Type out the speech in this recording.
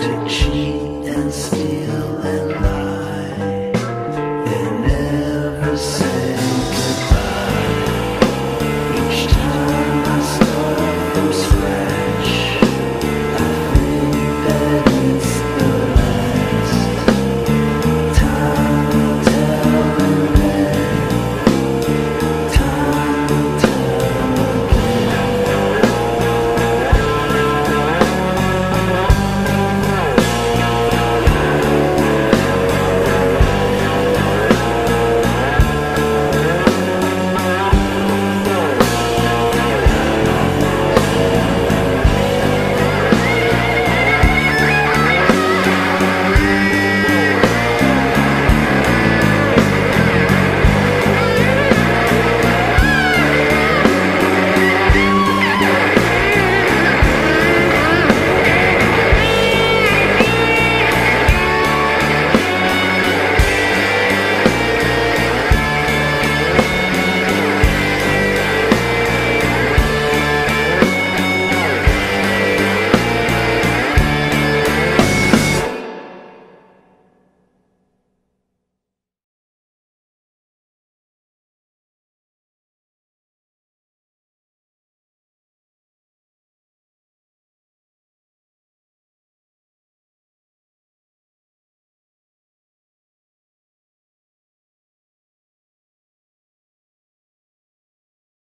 to cheat and steal.